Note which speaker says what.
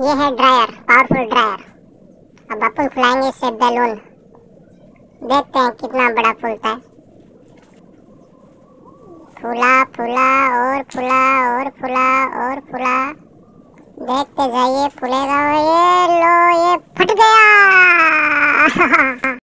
Speaker 1: ये है dryer powerful dryer अब अपन खुलाएँगे इससे बैलून। देखते हैं कितना बड़ा फूलता है। फूला फूला, और फूला और फूला और फूला। देखते जाइए, फूलेगा ये, लो, ये फट गया।